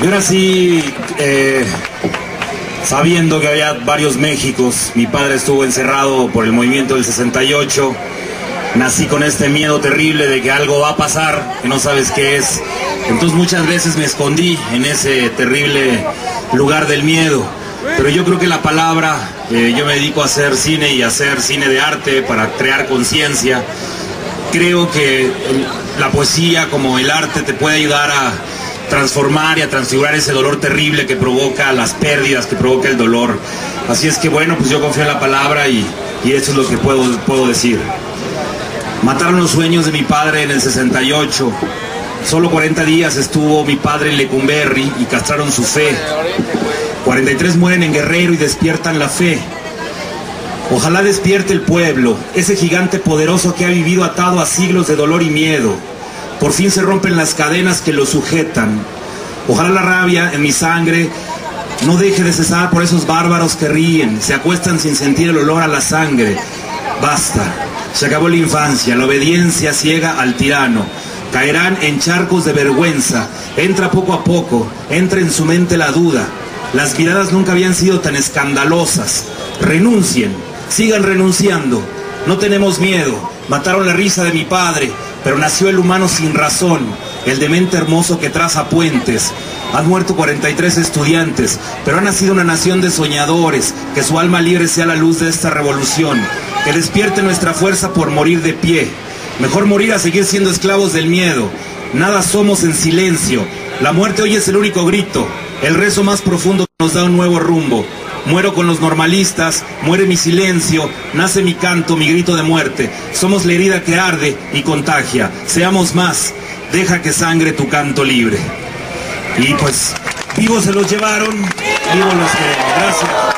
Y ahora sí, eh, sabiendo que había varios Méxicos, mi padre estuvo encerrado por el movimiento del 68, nací con este miedo terrible de que algo va a pasar, que no sabes qué es. Entonces muchas veces me escondí en ese terrible lugar del miedo. Pero yo creo que la palabra, eh, yo me dedico a hacer cine y a hacer cine de arte para crear conciencia. Creo que la poesía como el arte te puede ayudar a transformar y a transfigurar ese dolor terrible que provoca las pérdidas, que provoca el dolor. Así es que bueno, pues yo confío en la palabra y, y eso es lo que puedo, puedo decir. Mataron los sueños de mi padre en el 68. Solo 40 días estuvo mi padre en Lecumberri y castraron su fe. 43 mueren en Guerrero y despiertan la fe. Ojalá despierte el pueblo, ese gigante poderoso que ha vivido atado a siglos de dolor y miedo. Por fin se rompen las cadenas que lo sujetan. Ojalá la rabia en mi sangre no deje de cesar por esos bárbaros que ríen, se acuestan sin sentir el olor a la sangre. Basta, se acabó la infancia, la obediencia ciega al tirano. Caerán en charcos de vergüenza. Entra poco a poco, entra en su mente la duda. Las miradas nunca habían sido tan escandalosas. Renuncien, sigan renunciando. No tenemos miedo. Mataron la risa de mi padre, pero nació el humano sin razón, el demente hermoso que traza puentes. Han muerto 43 estudiantes, pero ha nacido una nación de soñadores. Que su alma libre sea la luz de esta revolución. Que despierte nuestra fuerza por morir de pie. Mejor morir a seguir siendo esclavos del miedo. Nada somos en silencio. La muerte hoy es el único grito, el rezo más profundo que nos da un nuevo rumbo. Muero con los normalistas, muere mi silencio, nace mi canto, mi grito de muerte. Somos la herida que arde y contagia. Seamos más, deja que sangre tu canto libre. Y pues, vivos se los llevaron, vivos los queremos. Gracias.